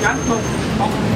Cán.